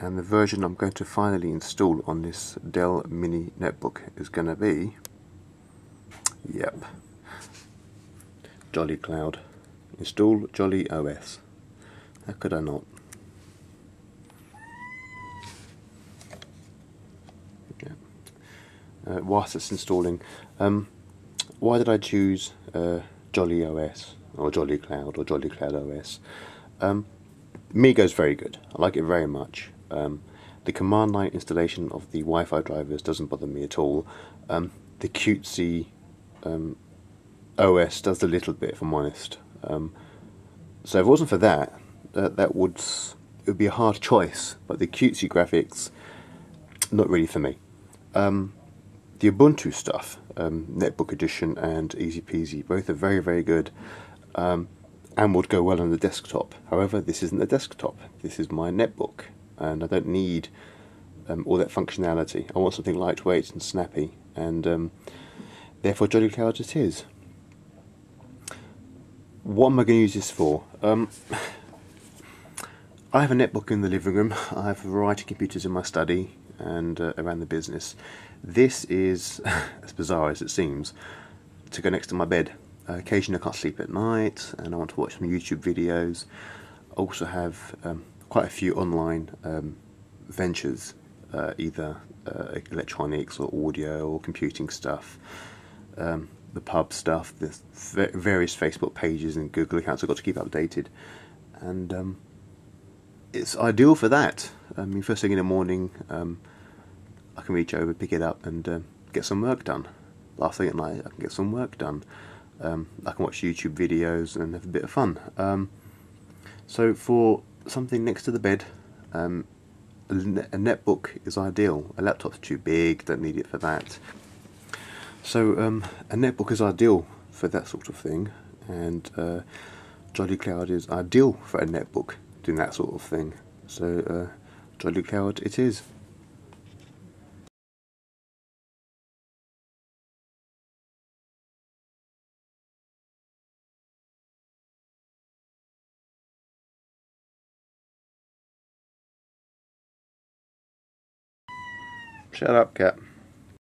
and the version I'm going to finally install on this Dell Mini netbook is going to be yep Joli Cloud. Install Joli OS how could I not? Yeah. uh, whilst it's installing um, why did I choose uh, Joli OS or Joli Cloud or Joli Cloud OS um, MeeGo's very good I like it very much um, the command line installation of the Wi-Fi drivers doesn't bother me at all. Um, the cutesy um, OS does a little bit, if I'm honest. Um, so if it wasn't for that, that, that would it would be a hard choice. But the cutesy graphics, not really for me. Um, the Ubuntu stuff, um, Netbook Edition and Easy Peasy, both are very very good. Um, and would go well on the desktop. However, this isn't a desktop. This is my netbook, and I don't need um, all that functionality. I want something lightweight and snappy, and um, therefore Joli Cloud it is. What am I going to use this for? Um, I have a netbook in the living room. I have a variety of computers in my study and uh, around the business. This is, as bizarre as it seems, to go next to my bed. Uh, occasionally I can't sleep at night and I want to watch some YouTube videos. I also have um, quite a few online um, ventures, uh, either uh, electronics or audio or computing stuff, um, the pub stuff, the various Facebook pages and Google accounts I've got to keep updated. And um, it's ideal for that. I mean, first thing in the morning, um, I can reach over, pick it up, and uh, get some work done. Last thing at night, I can get some work done. Um, I can watch YouTube videos and have a bit of fun. Um, so for something next to the bed, um, a, netbook is ideal. A laptop's too big, don't need it for that. So um, a netbook is ideal for that sort of thing, and uh, Joli Cloud is ideal for a netbook doing that sort of thing. So uh, Joli Cloud it is. Shut up, Cap.